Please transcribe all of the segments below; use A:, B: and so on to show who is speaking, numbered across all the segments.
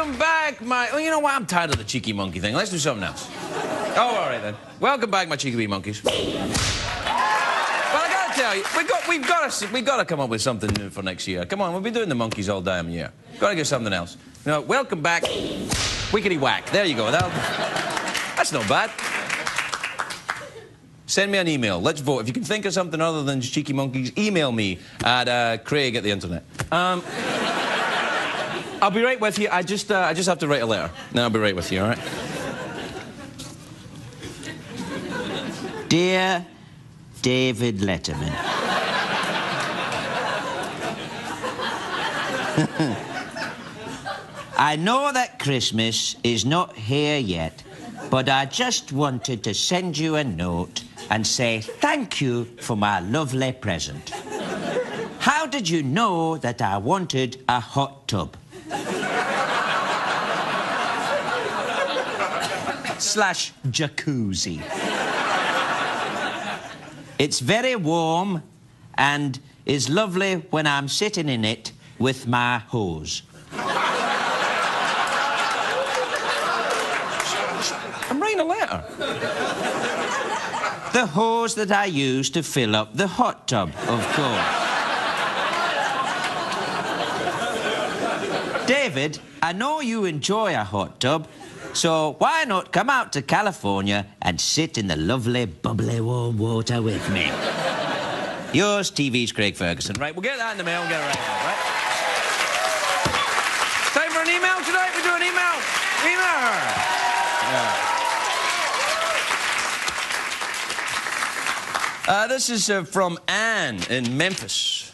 A: welcome back, my. Oh, you know what? I'm tired of the cheeky monkey thing. Let's do something else. Oh, all right then. Welcome back, my cheeky monkeys. Well, I gotta tell you, we got, we've got to, we've got to come up with something new for next year. Come on, we've been doing the monkeys all damn year. Got to get something else. Now, welcome back, wickety whack. There you go. That'll, that's not bad. Send me an email. Let's vote. If you can think of something other than cheeky monkeys, email me at uh, Craig at the internet. Um, I'll be right with you. I just, uh, I just have to write a letter. Then I'll be right with you. All right.
B: Dear David Letterman. I know that Christmas is not here yet, but I just wanted to send you a note and say thank you for my lovely present. How did you know that I wanted a hot tub? Slash jacuzzi. It's very warm and is lovely when I'm sitting in it with my hose.
A: I'm writing a letter.
B: The hose that I use to fill up the hot tub, of course. David, I know you enjoy a hot tub, so why not come out to California and sit in the lovely, bubbly, warm water with me? Yours, TV's Craig Ferguson.
A: Right, we'll get that in the mail and get it right out, right? Time for an email tonight? We do an email. Email her. Yeah. Uh, this is uh, from Anne in Memphis.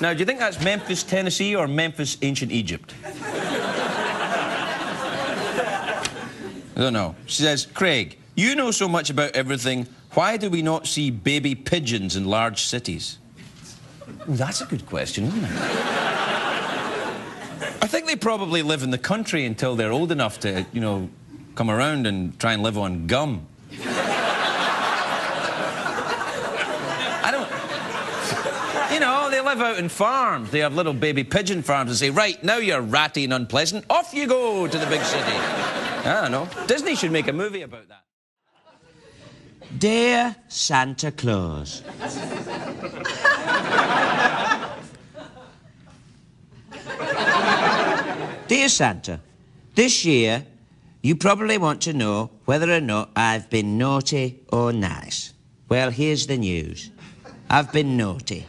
A: Now, do you think that's Memphis, Tennessee, or Memphis, ancient Egypt? Don't know. She says, Craig, you know so much about everything. Why do we not see baby pigeons in large cities? That's a good question, isn't it? I think they probably live in the country until they're old enough to, you know, come around and try and live on gum. I don't. You know, they live out in farms. They have little baby pigeon farms and say, right, now you're ratty and unpleasant. Off you go to the big city. Ah, I don't know. Disney should make a movie about that.
B: Dear Santa Claus. Dear Santa, this year you probably want to know whether or not I've been naughty or nice. Well, here's the news. I've been naughty.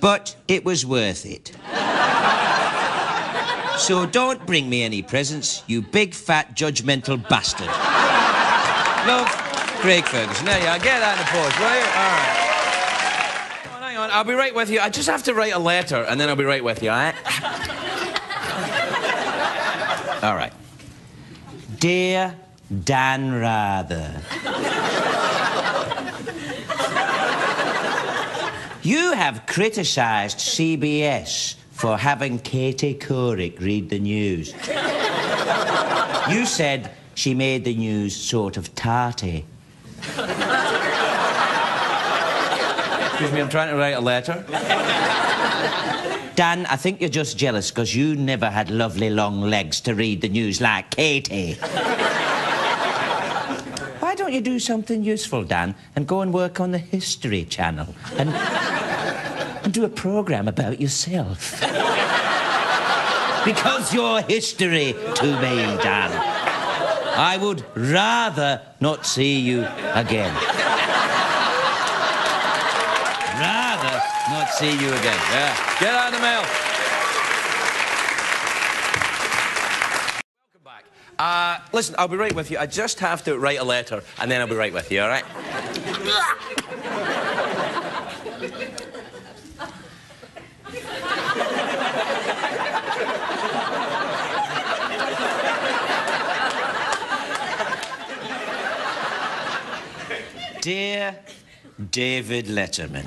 B: but it was worth it. So don't bring me any presents, you big, fat, judgmental bastard. Love, Craig Ferguson. There you are. Get that in post, will you? All right.
A: Hang on, hang on. I'll be right with you. I just have to write a letter and then I'll be right with you, all right? all right.
B: Dear Dan Rather. you have criticised CBS for having Katie Couric read the news. you said she made the news sort of tarty.
A: Excuse me, I'm trying to write a letter.
B: Dan, I think you're just jealous because you never had lovely long legs to read the news like Katie. Why don't you do something useful, Dan, and go and work on the History Channel and, and do a programme about yourself? because you're history to me, Dan. I would rather not see you again. rather not see you again.
A: Yeah. Get out of the mail. Welcome back. Uh, listen, I'll be right with you. I just have to write a letter and then I'll be right with you, all right?
B: Dear David Letterman.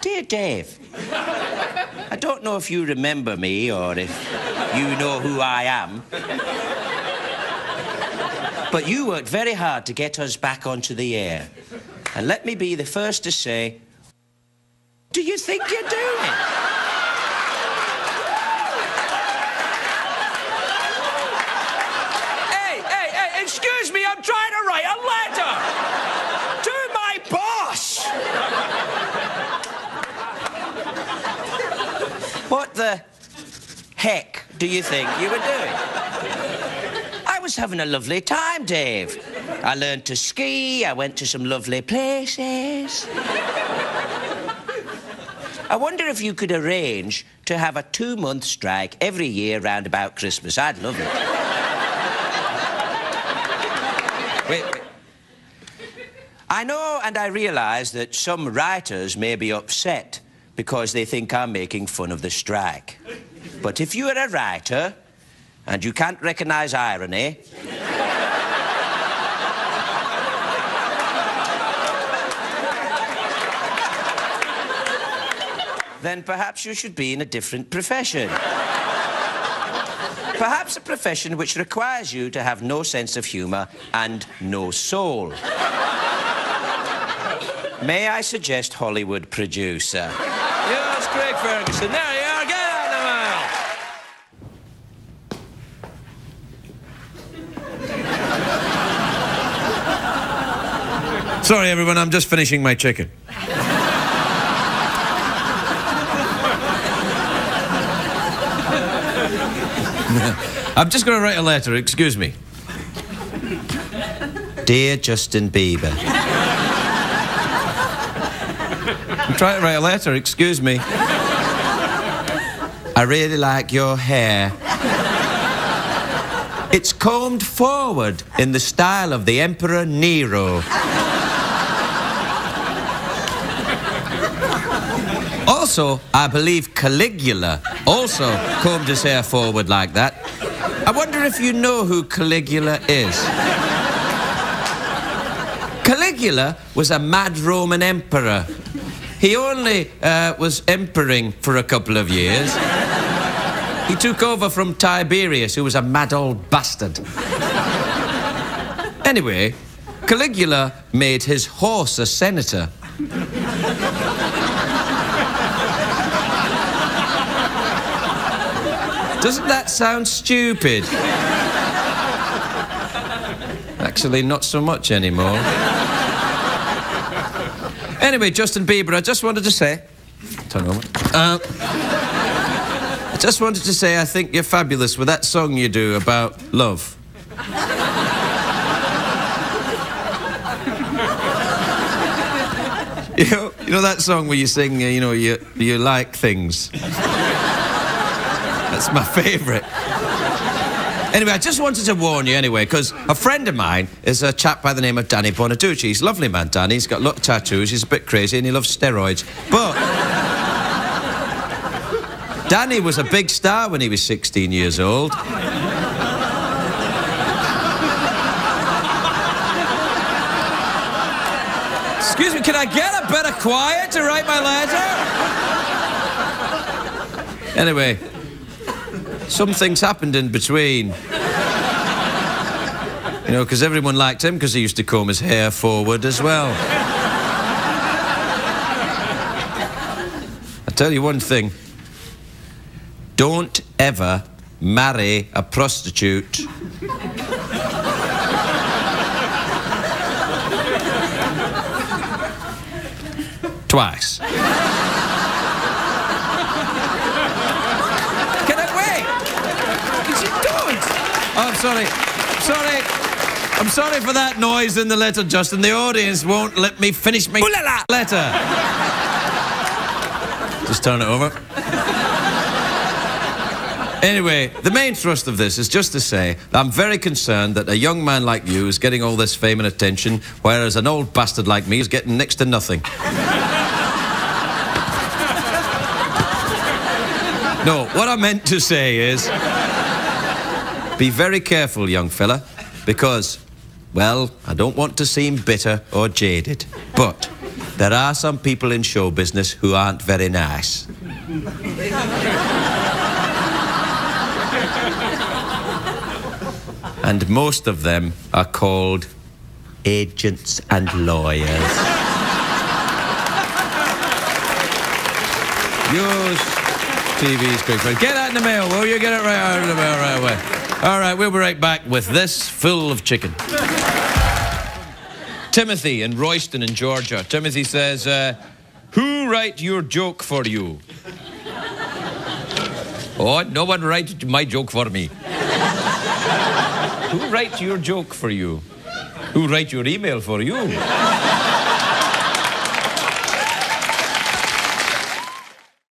B: Dear Dave, I don't know if you remember me or if you know who I am. But you worked very hard to get us back onto the air. And let me be the first to say, do you think you're doing?
A: Hey, hey, hey, excuse me, I'm trying to write a letter to my boss.
B: What the heck do you think you were doing? I was having a lovely time, Dave. I learned to ski, I went to some lovely places. I wonder if you could arrange to have a two month strike every year round about Christmas. I'd love it.
A: Wait, wait.
B: I know and I realise that some writers may be upset because they think I'm making fun of the strike. But if you are a writer and you can't recognise irony, then perhaps you should be in a different profession. Perhaps a profession which requires you to have no sense of humour and no soul. May I suggest Hollywood producer?
A: Yes, Craig Ferguson. There you are. Get out of the mouth. Sorry, everyone. I'm just finishing my chicken. I'm just going to write a letter. Excuse me.
B: Dear Justin Bieber.
A: I'm trying to write a letter. Excuse me.
B: I really like your hair. It's combed forward in the style of the Emperor Nero. Also, I believe Caligula also combed his hair forward like that. I wonder if you know who Caligula is. Caligula was a mad Roman emperor. He only uh, was emperor for a couple of years. He took over from Tiberius, who was a mad old bastard. Anyway, Caligula made his horse a senator. Doesn't that sound stupid? Actually, not so much anymore. Anyway, Justin Bieber, I just wanted to say. Turn over. Uh, I just wanted to say I think you're fabulous with that song you do about love. you, know, you know that song where you sing, uh, you know, you, you like things? That's my favourite. Anyway, I just wanted to warn you anyway, because a friend of mine is a chap by the name of Danny Bonaduce. He's a lovely man, Danny. He's got a lot of tattoos. He's a bit crazy and he loves steroids. But Danny was a big star when he was 16 years old.
A: Excuse me, can I get a bit of quiet to write my letter?
B: Anyway, some things happened in between. You know, because everyone liked him because he used to comb his hair forward as well. I tell you one thing don't ever marry a prostitute. Twice.
A: Can I wait? Is it don't? Oh, I'm sorry. Sorry. I'm sorry for that noise in the letter, Justin. The audience won't let me finish my letter. Just turn it over. Anyway, the main thrust of this is just to say that I'm very concerned that a young man like you is getting all this fame and attention, whereas an old bastard like me is getting next to nothing. No, what I meant to say is be very careful, young fella, because, well, I don't want to seem bitter or jaded, but there are some people in show business who aren't very nice. and most of them are called agents and lawyers. Yours Use TV speakers. Get that in the mail, will you? Get it right out of the mail right away. All right, we'll be right back with this full of chicken. Timothy in Royston in Georgia. Timothy says, uh, Who write your joke for you? oh, no one write my joke for me. Who write your joke for you? Who write your email for you?